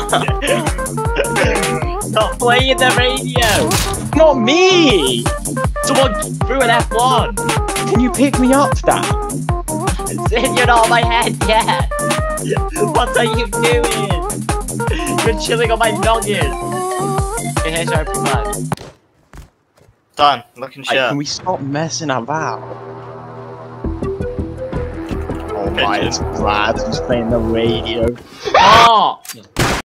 Stop playing the radio! Not me! Someone threw an F1! Can you pick me up, Dad. You're not on my head yet! What are you doing? You're chilling on my noggin! Okay, here's your open. Done. Looking Like, can we stop messing about? Oh my, God! He's playing the radio. Oh!